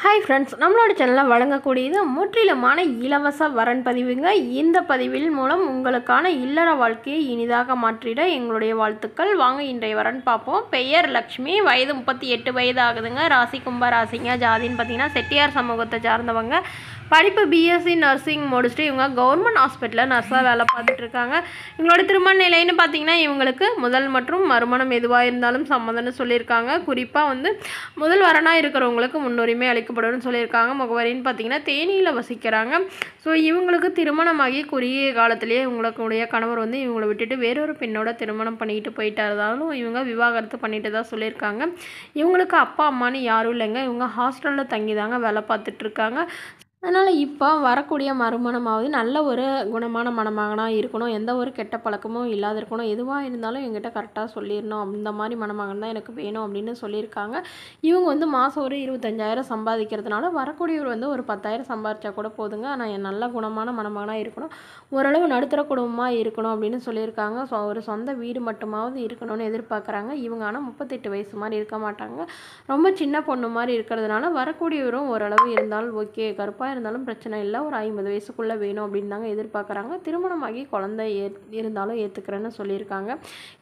Hi friends நம்மளோட சேனலில் வழங்கக்கூடியது முற்றிலுமான இலவச வரன் பதிவுங்க. இந்த பதிவில் மூலம் உங்களுக்கான இல்லற வாழ்க்கையை இனிதாக மாற்றிட எங்களுடைய வாழ்த்துக்கள். வாங்க இன்றைய வரன் பார்ப்போம். பெயர் லக்ஷ்மி வயது முப்பத்தி எட்டு வயது ஆகுதுங்க. ராசி கும்ப ராசிங்க. ஜாதின்னு பார்த்தீங்கன்னா செட்டியார் சமூகத்தை சார்ந்தவங்க. படிப்பு பிஎஸ்சி நர்சிங் முடிச்சுட்டு இவங்க கவர்மெண்ட் ஹாஸ்பிட்டலில் நர்ஸாக வேலை பார்த்துட்ருக்காங்க இவங்களோட திருமண நிலைன்னு பார்த்தீங்கன்னா இவங்களுக்கு முதல் மற்றும் மறுமணம் எதுவாக இருந்தாலும் சம்மதம்னு சொல்லியிருக்காங்க. குறிப்பாக வந்து முதல் வரனாக இருக்கிறவங்களுக்கு முன்னுரிமை அளிக்கப்படும்னு சொல்லியிருக்காங்க. முகவரின்னு பார்த்தீங்கன்னா தேனியில் வசிக்கிறாங்க. ஸோ இவங்களுக்கு திருமணமாகி குறுகிய காலத்திலேயே இவங்களுடைய கணவர் வந்து இவங்களை விட்டுட்டு வேறொரு பெண்ணோட திருமணம் பண்ணிட்டு போயிட்டாருந்தாலும் இவங்க விவாகரத்து பண்ணிட்டு தான் சொல்லியிருக்காங்க. இவங்களுக்கு அப்பா அம்மான்னு யாரும் இல்லைங்க. இவங்க ஹாஸ்டலில் தங்கி தாங்க வேலை பார்த்துட்ருக்காங்க அதனால் இப்போ வரக்கூடிய மறுமணமாவது நல்ல ஒரு குணமான மணமகனாக இருக்கணும். எந்த ஒரு கெட்ட பழக்கமும் இல்லாத இருக்கணும். எதுவாக இருந்தாலும் எங்கிட்ட கரெக்டாக சொல்லிடணும். அந்த மாதிரி மணமகன் தான் எனக்கு வேணும் அப்படின்னு சொல்லியிருக்காங்க. இவங்க வந்து மாதம் ஒரு இருபத்தஞ்சாயிரம் சம்பாதிக்கிறதுனால வரக்கூடியவர் வந்து ஒரு பத்தாயிரம் சம்பாதிச்சா கூட போதுங்க. ஆனால் என் நல்ல குணமான மணமகனாக இருக்கணும். ஓரளவு நடுத்தர குடும்பமாக இருக்கணும் அப்படின்னு சொல்லியிருக்காங்க. ஸோ ஒரு சொந்த வீடு மட்டுமாவது இருக்கணும்னு எதிர்பார்க்குறாங்க. இவங்க ஆனால் முப்பத்தெட்டு வயசு மாதிரி இருக்க மாட்டாங்க. ரொம்ப சின்ன பொண்ணு மாதிரி இருக்கிறதுனால வரக்கூடியவரும் ஓரளவு இருந்தாலும் ஓகே கருப்பாக இருந்தாலும் பிரச்சனை இல்லை. ஒரு ஐம்பது வயசுக்குள்ளே வேணும் அப்படின்னு தாங்க எதிர்பார்க்குறாங்க. திருமணமாகி குழந்தை ஏ இருந்தாலும் ஏற்றுக்கிறேன்னு சொல்லியிருக்காங்க.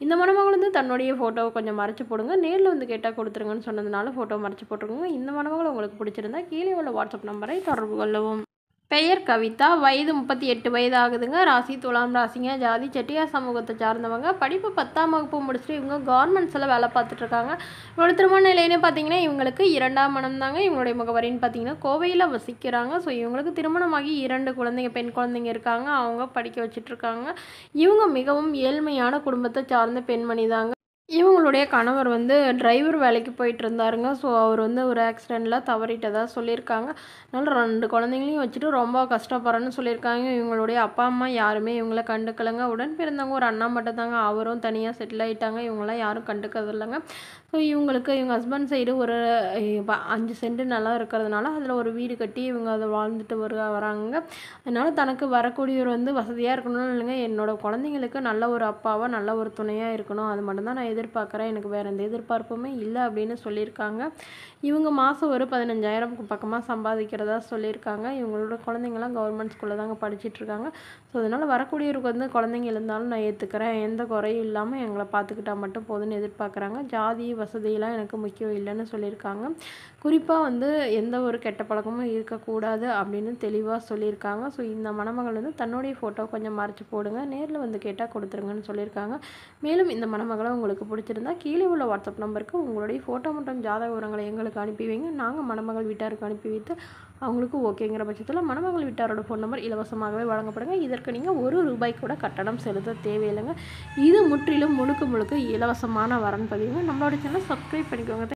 இந்த மணமகள் வந்து தன்னுடைய ஃபோட்டோவை கொஞ்சம் மறைச்சி போடுங்க. நேரில் வந்து கேட்டால் கொடுத்துருங்கன்னு சொன்னதுனால ஃபோட்டோ மறைச்சி போட்டுருங்க இந்த மணமகள் உங்களுக்கு பிடிச்சிருந்தா கீழே உள்ள வாட்ஸ்அப் நம்பரை தொடர்பு கொள்ளவும். பெயர் கவிதா. வயது முப்பத்தி எட்டு வயது ஆகுதுங்க ராசி துலாம் ராசிங்க. ஜாதி செட்டியார் சமூகத்தை சார்ந்தவங்க. படிப்பு பத்தாம் வகுப்பு முடிச்சுட்டு இவங்க கவர்மெண்ட்ஸில் வேலை பார்த்துட்டு இருக்காங்க இவங்களோட திருமண நிலைன்னு பார்த்தீங்கன்னா இவங்களுக்கு இரண்டாம் மனம் தாங்க. இவங்களுடைய முகவரின்னு பார்த்தீங்கன்னா கோவையில் வசிக்கிறாங்க. ஸோ இவங்களுக்கு திருமணமாகி இரண்டு குழந்தைங்க பெண் குழந்தைங்க இருக்காங்க. அவங்க படிக்க வச்சுட்டு இருக்காங்க இவங்க மிகவும் ஏழ்மையான குடும்பத்தை சார்ந்த பெண்மணி தாங்க. இவங்களுடைய கணவர் வந்து டிரைவர் வேலைக்கு போயிட்டு இருந்தாருங்க ஸோ அவர் வந்து ஒரு ஆக்சிடெண்ட்டில் தவறிட்டதாக சொல்லியிருக்காங்க. அதனால் ரெண்டு குழந்தைங்களையும் வச்சுட்டு ரொம்ப கஷ்டப்படுறேன்னு சொல்லியிருக்காங்க. இவங்களுடைய அப்பா அம்மா யாருமே இவங்கள கண்டுக்கலைங்க. உடன் பிறந்தவங்க ஒரு அண்ணா மட்டும் தாங்க அவரும் தனியாக செட்டில் ஆகிட்டாங்க இவங்களாம் யாரும் கண்டுக்கிறது இல்லைங்க ஸோ இவங்களுக்கு இவங்க ஹஸ்பண்ட் சைடு ஒரு ப- அஞ்சு சென்ட் நல்லா இருக்கிறதுனால அதில் ஒரு வீடு கட்டி இவங்க அதை வாழ்ந்துட்டு வரு வராங்க அதனால் தனக்கு வரக்கூடியவர் வந்து வசதியாக இருக்கணும்னு இல்லைங்க. என்னோட குழந்தைங்களுக்கு நல்ல ஒரு அப்பாவாக நல்ல ஒரு துணையாக இருக்கணும். அது மட்டும்தான் நான் எதிர்பார்க்குறேன் எனக்கு வேறு எந்த எதிர்பார்ப்புமே இல்லை அப்படின்னு சொல்லியிருக்காங்க. இவங்க மாதம் ஒரு பதினஞ்சாயிரம் பக்கமாக சம்பாதிக்கிறதா சொல்லியிருக்காங்க. இவங்களோட குழந்தைங்களாம் கவர்மெண்ட் ஸ்கூலில் தாங்க படிச்சிட்ருக்காங்க ஸோ அதனால் வரக்கூடியவருக்கு வந்து குழந்தைங்க இருந்தாலும் நான் ஏற்றுக்கிறேன் எந்த குறையும் இல்லாமல் எங்களை பார்த்துக்கிட்டா மட்டும் போதும்னு எதிர்பார்க்குறாங்க. ஜாதி வசதியெல்லாம் எனக்கு முக்கியம் இல்லைன்னு சொல்லியிருக்காங்க. குறிப்பாக வந்து எந்த ஒரு கெட்ட பழக்கமும் இருக்கக்கூடாது அப்படின்னு தெளிவாக சொல்லியிருக்காங்க. ஸோ இந்த மணமகள் வந்து தன்னுடைய ஃபோட்டோ கொஞ்சம் மறைச்சி போடுங்க. நேரில் வந்து கேட்டால் கொடுத்துருங்கன்னு சொல்லியிருக்காங்க. மேலும் இந்த மணமகளை உங்களுக்கு உங்களுக்கு பிடிச்சிருந்தா கீழே உள்ள வாட்ஸ்அப் நம்பருக்கு உங்களுடைய ஃபோட்டோ மற்றும் ஜாதக விவரங்களை எங்களுக்கு அனுப்பி வைங்க. நாங்கள் மணமகள் வீட்டாருக்கு அனுப்பி வைத்து அவங்களுக்கு ஓகேங்கிற பட்சத்தில் மணமகள் வீட்டாரோட ஃபோன் நம்பர் இலவசமாகவே வழங்கப்படுங்க. இதற்கு நீங்கள் ஒரு ரூபாய் கூட கட்டணம் செலுத்த தேவையில்லைங்க. இது முற்றிலும் முழுக்க முழுக்க இலவசமான வரன் பதிவுங்க. நம்மளோட சேனல் சப்ஸ்கிரைப் பண்ணிக்கோங்க.